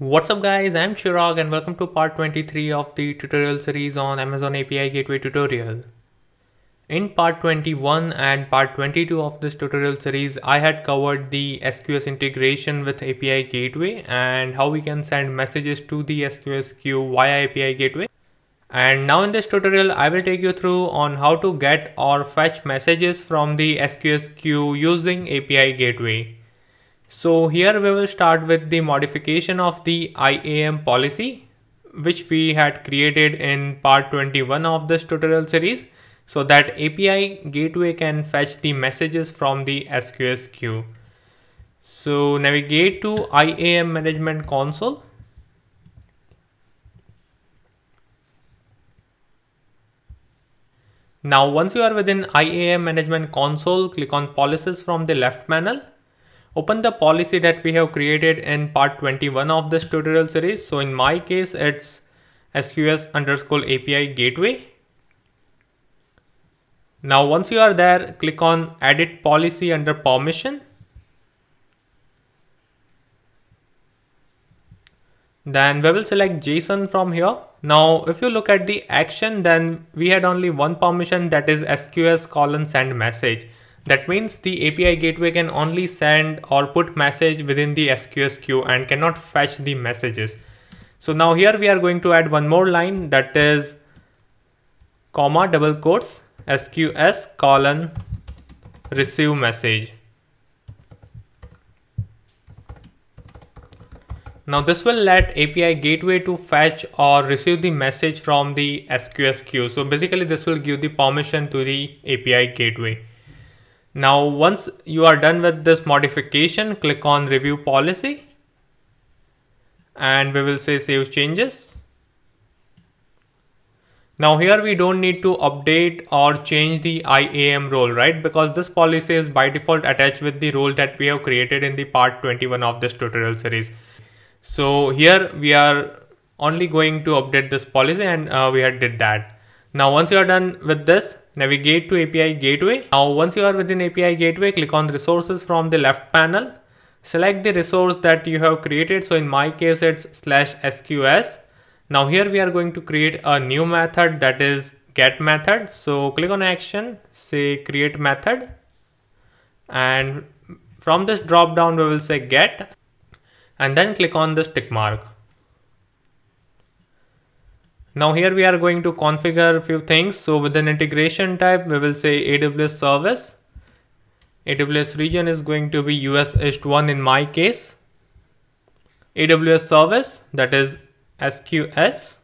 What's up guys, I'm Chirag and welcome to part 23 of the tutorial series on Amazon API Gateway tutorial. In part 21 and part 22 of this tutorial series, I had covered the SQS integration with API Gateway and how we can send messages to the SQS queue via API Gateway. And now in this tutorial, I will take you through on how to get or fetch messages from the SQS queue using API Gateway. So here we will start with the modification of the IAM policy, which we had created in part 21 of this tutorial series so that API gateway can fetch the messages from the SQS queue. So navigate to IAM management console. Now once you are within IAM management console, click on policies from the left panel open the policy that we have created in part 21 of this tutorial series. So in my case, it's SQS underscore API gateway. Now, once you are there, click on edit policy under permission. Then we will select JSON from here. Now, if you look at the action, then we had only one permission that is SQS colon send message. That means the API gateway can only send or put message within the SQS queue and cannot fetch the messages. So now here we are going to add one more line that is comma double quotes SQS colon receive message. Now this will let API gateway to fetch or receive the message from the SQS queue. So basically this will give the permission to the API gateway. Now, once you are done with this modification, click on review policy and we will say save changes. Now here we don't need to update or change the IAM role, right? Because this policy is by default attached with the role that we have created in the part 21 of this tutorial series. So here we are only going to update this policy and uh, we had did that. Now, once you are done with this, navigate to API Gateway. Now, once you are within API Gateway, click on resources from the left panel. Select the resource that you have created. So in my case, it's slash SQS. Now here we are going to create a new method that is get method. So click on action, say create method. And from this drop down, we will say get and then click on this tick mark. Now here we are going to configure a few things. So with an integration type, we will say AWS service. AWS region is going to be US East 1 in my case. AWS service that is SQS.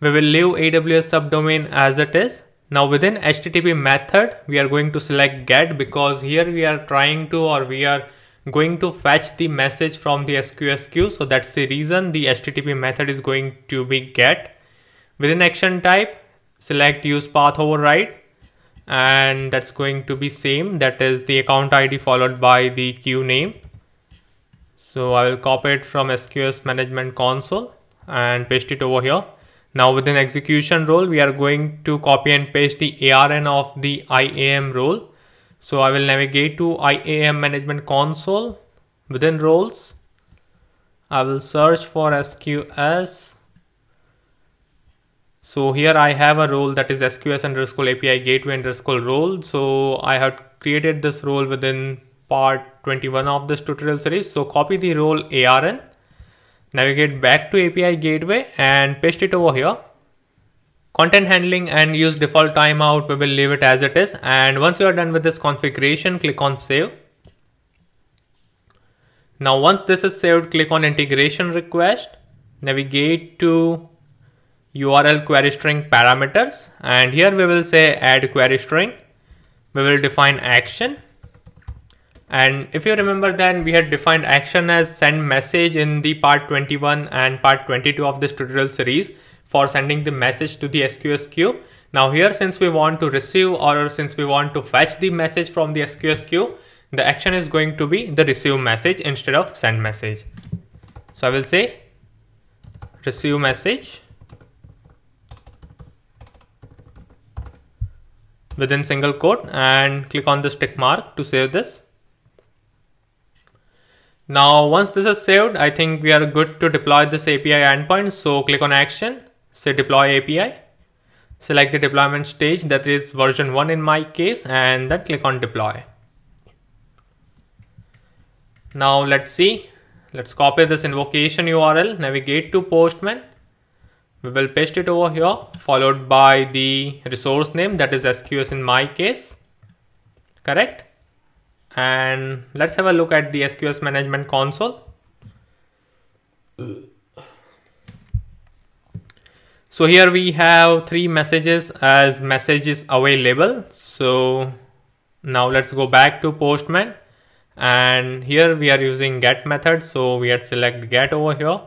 We will leave AWS subdomain as it is. Now within HTTP method, we are going to select get because here we are trying to or we are going to fetch the message from the SQS queue. So that's the reason the HTTP method is going to be get. Within action type, select use path override and that's going to be same that is the account ID followed by the queue name. So I will copy it from SQS management console and paste it over here. Now within execution role, we are going to copy and paste the ARN of the IAM role so I will navigate to IAM management console within roles. I will search for SQS. So here I have a role that is SQS underscore API gateway underscore role. So I have created this role within part 21 of this tutorial series. So copy the role ARN, navigate back to API gateway and paste it over here content handling and use default timeout. We will leave it as it is. And once you are done with this configuration click on save. Now once this is saved click on integration request. Navigate to url query string parameters. And here we will say add query string. We will define action. And if you remember then we had defined action as send message in the part 21 and part 22 of this tutorial series for sending the message to the SQS queue. Now here, since we want to receive or since we want to fetch the message from the SQS queue, the action is going to be the receive message instead of send message. So I will say receive message within single quote and click on this tick mark to save this. Now, once this is saved, I think we are good to deploy this API endpoint. So click on action, say deploy API, select the deployment stage that is version one in my case, and then click on deploy. Now let's see, let's copy this invocation URL, navigate to Postman. We will paste it over here, followed by the resource name that is SQS in my case, correct? and let's have a look at the SQS management console. So here we have three messages as messages available. So now let's go back to Postman and here we are using get method. So we had select get over here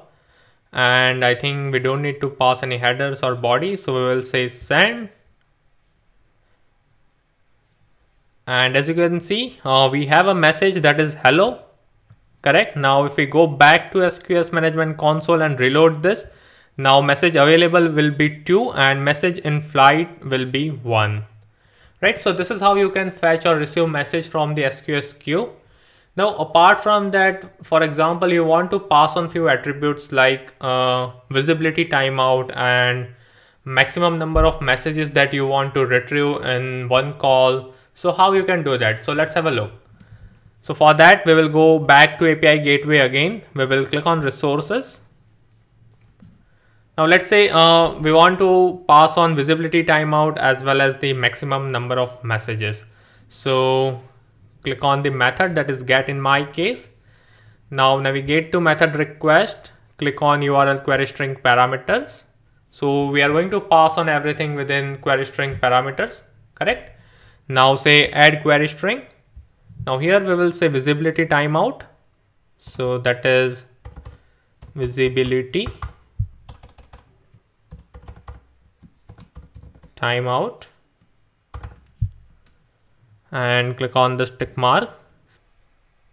and I think we don't need to pass any headers or body. So we will say send and as you can see uh, we have a message that is hello correct now if we go back to SQS management console and reload this now message available will be 2 and message in flight will be 1 right so this is how you can fetch or receive message from the SQS queue now apart from that for example you want to pass on few attributes like uh, visibility timeout and maximum number of messages that you want to retrieve in one call so how you can do that? So let's have a look. So for that, we will go back to API gateway again. We will click on resources. Now let's say uh, we want to pass on visibility timeout as well as the maximum number of messages. So click on the method that is get in my case. Now navigate to method request, click on URL query string parameters. So we are going to pass on everything within query string parameters, correct? Now say add query string. Now here we will say visibility timeout. So that is visibility timeout and click on this tick mark.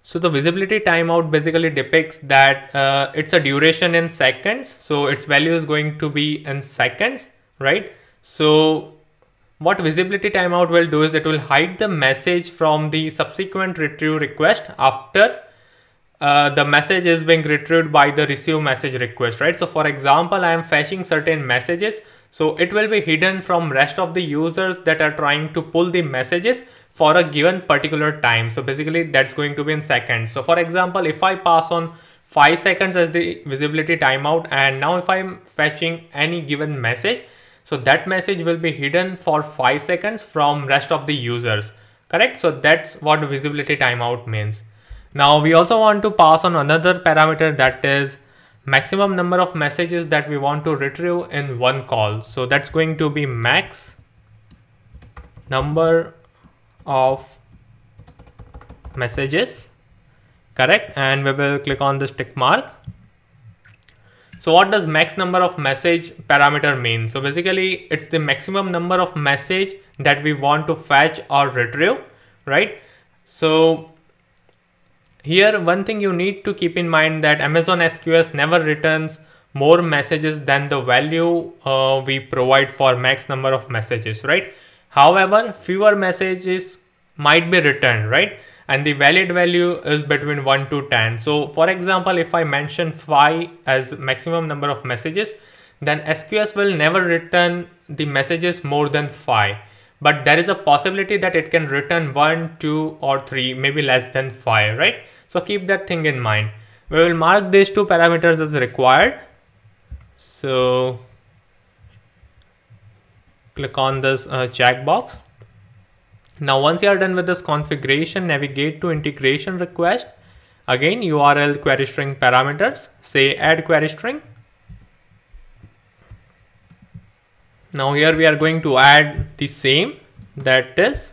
So the visibility timeout basically depicts that uh, it's a duration in seconds. So its value is going to be in seconds, right? So what visibility timeout will do is it will hide the message from the subsequent retrieve request after uh, the message is being retrieved by the receive message request, right? So for example, I am fetching certain messages. So it will be hidden from rest of the users that are trying to pull the messages for a given particular time. So basically that's going to be in seconds. So for example, if I pass on five seconds as the visibility timeout and now if I'm fetching any given message, so that message will be hidden for 5 seconds from rest of the users. Correct? So that's what visibility timeout means. Now we also want to pass on another parameter that is maximum number of messages that we want to retrieve in one call. So that's going to be max number of messages correct and we will click on this tick mark so what does max number of message parameter mean? So basically it's the maximum number of message that we want to fetch or retrieve, right? So here one thing you need to keep in mind that Amazon SQS never returns more messages than the value uh, we provide for max number of messages, right? However, fewer messages might be returned, right? and the valid value is between 1 to 10. So for example, if I mention 5 as maximum number of messages, then SQS will never return the messages more than 5. But there is a possibility that it can return 1, 2 or 3, maybe less than 5, right? So keep that thing in mind. We will mark these two parameters as required. So click on this uh, checkbox now once you are done with this configuration, navigate to integration request. Again, URL query string parameters, say add query string. Now here we are going to add the same that is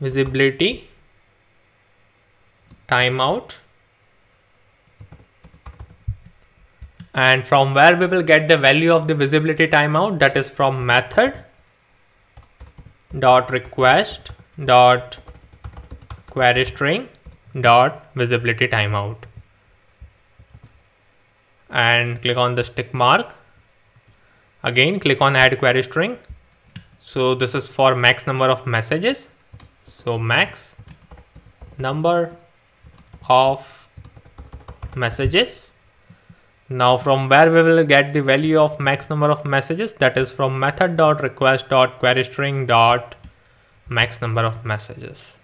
visibility timeout and from where we will get the value of the visibility timeout that is from method dot request dot query string dot visibility timeout and click on the tick mark. Again, click on add query string. So this is for max number of messages. So max number of messages. Now from where we will get the value of max number of messages that is from method dot request string dot max number of messages.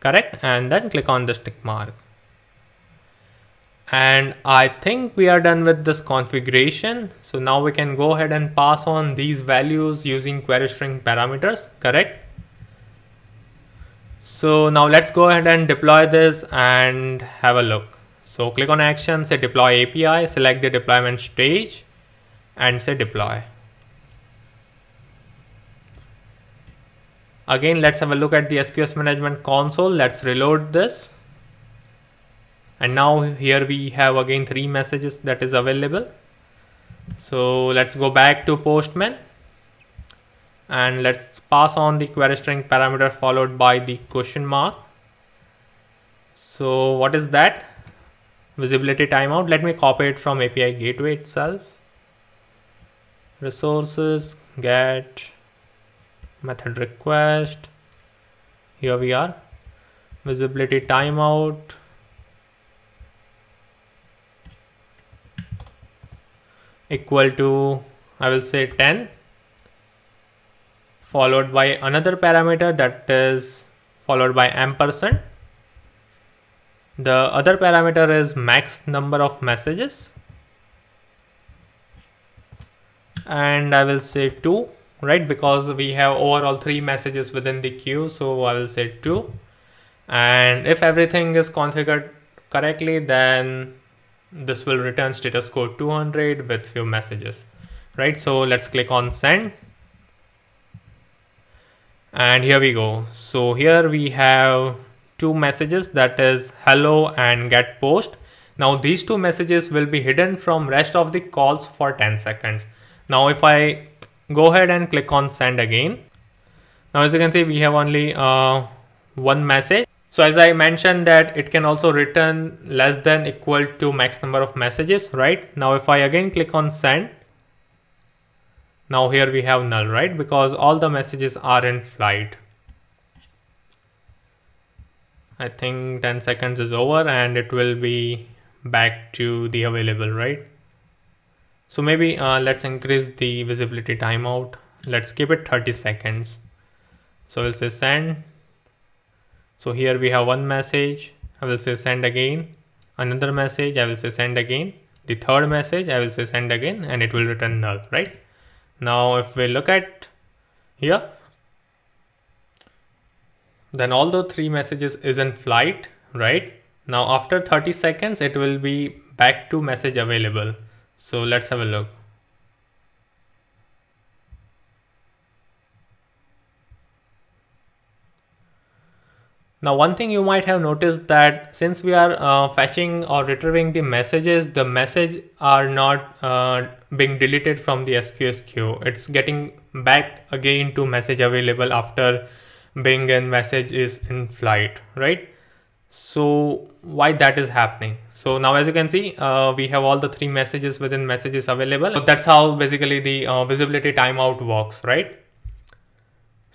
Correct and then click on this tick mark. And I think we are done with this configuration. So now we can go ahead and pass on these values using query string parameters, correct? So now let's go ahead and deploy this and have a look. So click on action, say deploy API, select the deployment stage and say deploy. Again, let's have a look at the SQS management console. Let's reload this. And now here we have again three messages that is available. So let's go back to Postman and let's pass on the query string parameter followed by the question mark. So what is that? Visibility timeout. Let me copy it from API gateway itself. Resources, get, method request. Here we are. Visibility timeout. Equal to, I will say 10 followed by another parameter that is followed by ampersand. The other parameter is max number of messages. And I will say 2, right? Because we have overall 3 messages within the queue. So I will say 2. And if everything is configured correctly, then this will return status code 200 with few messages, right? So let's click on send and here we go. So here we have two messages that is hello and get post. Now these two messages will be hidden from rest of the calls for 10 seconds. Now if i go ahead and click on send again now as you can see we have only uh, one message. So as i mentioned that it can also return less than equal to max number of messages right? Now if i again click on send now here we have null, right? Because all the messages are in flight. I think 10 seconds is over and it will be back to the available, right? So maybe uh, let's increase the visibility timeout. Let's keep it 30 seconds. So we'll say send. So here we have one message. I will say send again. Another message. I will say send again. The third message. I will say send again and it will return null, right? Now if we look at here, then all the three messages is in flight, right? Now after 30 seconds, it will be back to message available. So let's have a look. Now one thing you might have noticed that since we are uh, fetching or retrieving the messages, the message are not uh, being deleted from the SQS queue. It's getting back again to message available after being in message is in flight, right? So why that is happening? So now as you can see, uh, we have all the three messages within messages available. So that's how basically the uh, visibility timeout works, right?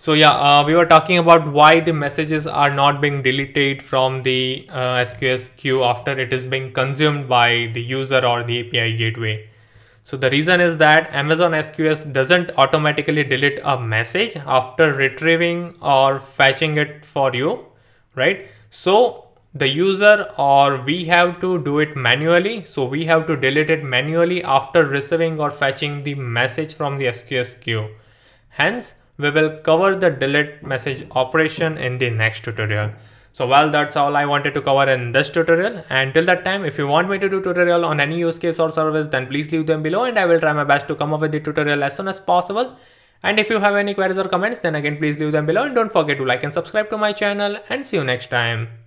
So yeah, uh, we were talking about why the messages are not being deleted from the uh, SQS queue after it is being consumed by the user or the API gateway. So the reason is that Amazon SQS doesn't automatically delete a message after retrieving or fetching it for you, right? So the user or we have to do it manually. So we have to delete it manually after receiving or fetching the message from the SQS queue. Hence, we will cover the delete message operation in the next tutorial. So well, that's all I wanted to cover in this tutorial. And till that time, if you want me to do tutorial on any use case or service, then please leave them below and I will try my best to come up with the tutorial as soon as possible. And if you have any queries or comments, then again, please leave them below and don't forget to like and subscribe to my channel and see you next time.